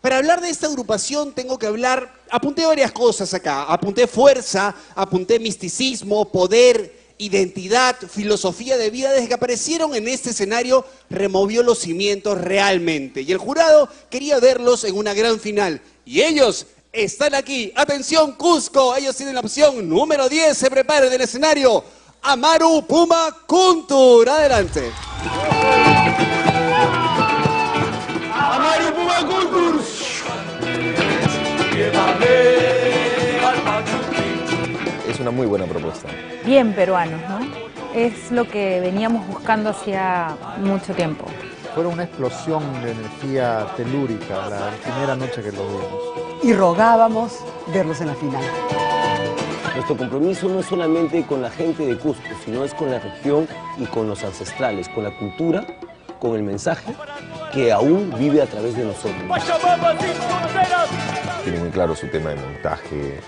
Para hablar de esta agrupación tengo que hablar, apunté varias cosas acá, apunté fuerza, apunté misticismo, poder, identidad, filosofía de vida, desde que aparecieron en este escenario removió los cimientos realmente. Y el jurado quería verlos en una gran final. Y ellos están aquí, atención Cusco, ellos tienen la opción número 10, se preparen del escenario, Amaru Puma Kuntur, adelante. Una muy buena propuesta. bien peruanos, ¿no? Es lo que veníamos buscando hacía mucho tiempo. Fueron una explosión de energía telúrica la primera noche que lo vimos. y rogábamos verlos en la final. Nuestro compromiso no es solamente con la gente de Cusco, sino es con la región y con los ancestrales, con la cultura, con el mensaje que aún vive a través de nosotros. Tiene muy claro su tema de montaje.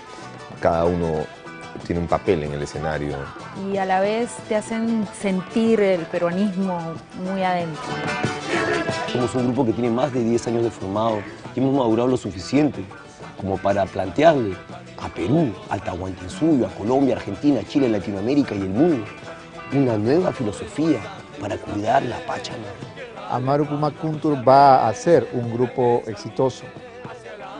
Cada uno tiene un papel en el escenario. Y a la vez te hacen sentir el peruanismo muy adentro. Somos un grupo que tiene más de 10 años de formado y hemos madurado lo suficiente como para plantearle a Perú, al Tahuantinsuyo, a Colombia, Argentina, Chile, Latinoamérica y el mundo una nueva filosofía para cuidar la Pachamama. Amaru Puma Kuntur va a ser un grupo exitoso.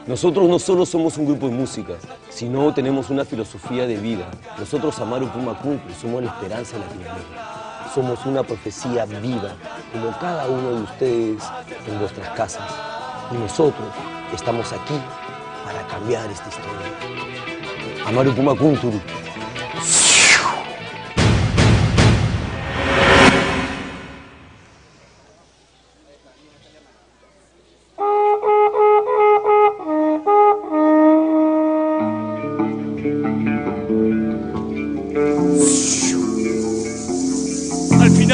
Nosotros no solo somos un grupo de música, sino tenemos una filosofía de vida. Nosotros, Amaru Puma Kuntur, somos la esperanza de Latinoamérica. Somos una profecía viva, como cada uno de ustedes en vuestras casas. Y nosotros estamos aquí para cambiar esta historia. Amaru Puma Kuntur.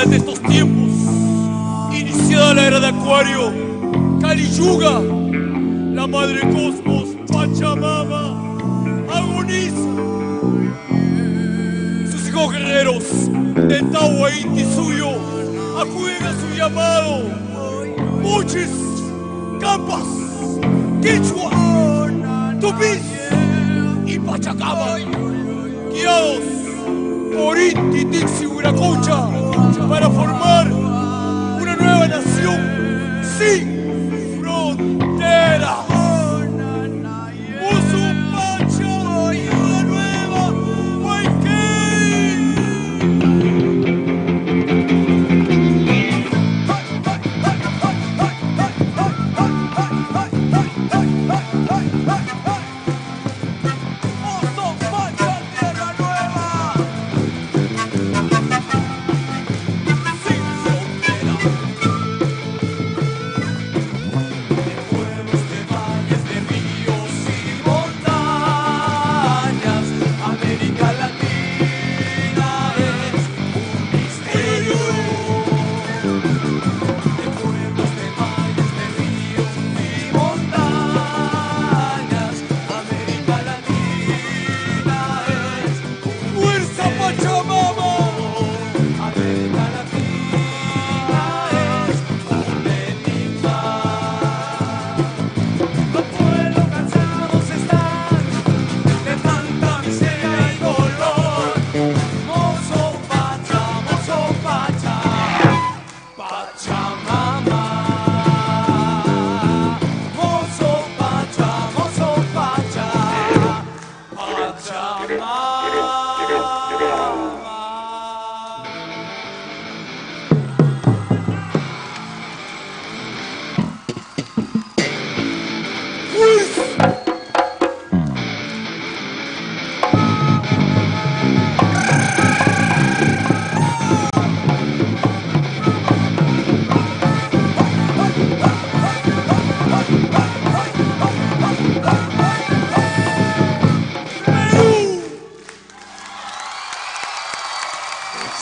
De estos tiempos, iniciada la era de Acuario, Kali Yuga, la madre cosmos, Pachamama, agoniza. Sus hijos guerreros, el Tawa Inti suyo, acuden a su llamado. Muchis, Campas, Quichua, Tupis y Pachacama, guiados por Inti Tixi Huiracocha para formar una nueva nación sin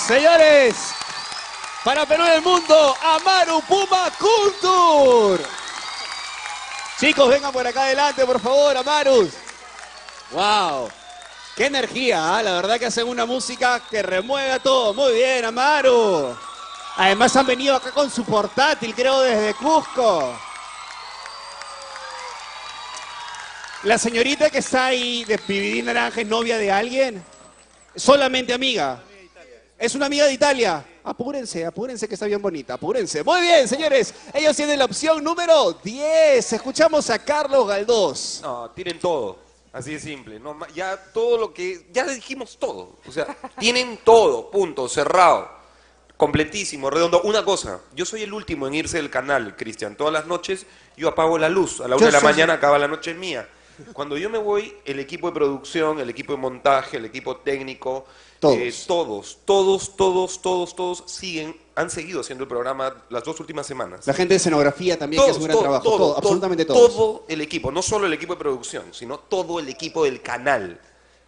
Señores, para Perú el mundo, Amaru Puma Kuntur. Chicos, vengan por acá adelante, por favor, Amarus. Wow. Qué energía, ¿ah? la verdad que hacen una música que remueve a todo. Muy bien, Amaru. Además han venido acá con su portátil, creo, desde Cusco. La señorita que está ahí de Pividín Naranja es novia de alguien. Solamente amiga. Es una amiga de Italia. Apúrense, apúrense que está bien bonita, apúrense. Muy bien, señores. Ellos tienen la opción número 10. Escuchamos a Carlos Galdós. No, tienen todo. Así de simple. No, ya todo lo que. Ya dijimos todo. O sea, tienen todo. Punto. Cerrado. Completísimo, redondo. Una cosa. Yo soy el último en irse del canal, Cristian. Todas las noches yo apago la luz. A la una Yo de la soy- mañana acaba la noche mía. Cuando yo me voy, el equipo de producción, el equipo de montaje, el equipo técnico, Todos. eh, todos, todos, todos, todos, todos siguen, han seguido haciendo el programa las dos últimas semanas. La gente de escenografía también que hace un gran todo, trabajo. Todo, todo, absolutamente todos. Todo el equipo, no solo el equipo de producción, sino todo el equipo del canal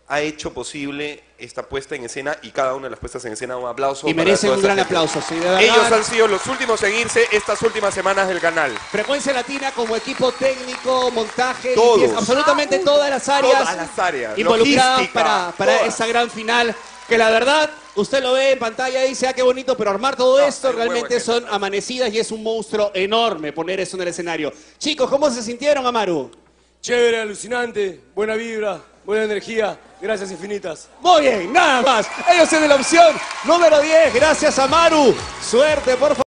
ha hecho posible esta puesta en escena y cada una de las puestas en escena un aplauso. Y merecen un gran gente. aplauso, sí, de. Ellos han sido los últimos en irse estas últimas semanas del canal. Frecuencia Latina como equipo técnico, montaje, Todos. limpieza, absolutamente todas las áreas Todas las áreas. involucradas para, para todas. esa gran final. Que la verdad, usted lo ve en pantalla y dice, ah, qué bonito, pero armar todo No, esto realmente son gente. amanecidas y es un monstruo enorme poner eso en el escenario. Chicos, ¿cómo se sintieron, Amaru? Chévere, alucinante, buena vibra, buena energía, gracias infinitas. Muy bien, nada más. Ellos tienen la opción número 10. Gracias, Amaru. Suerte, por favor.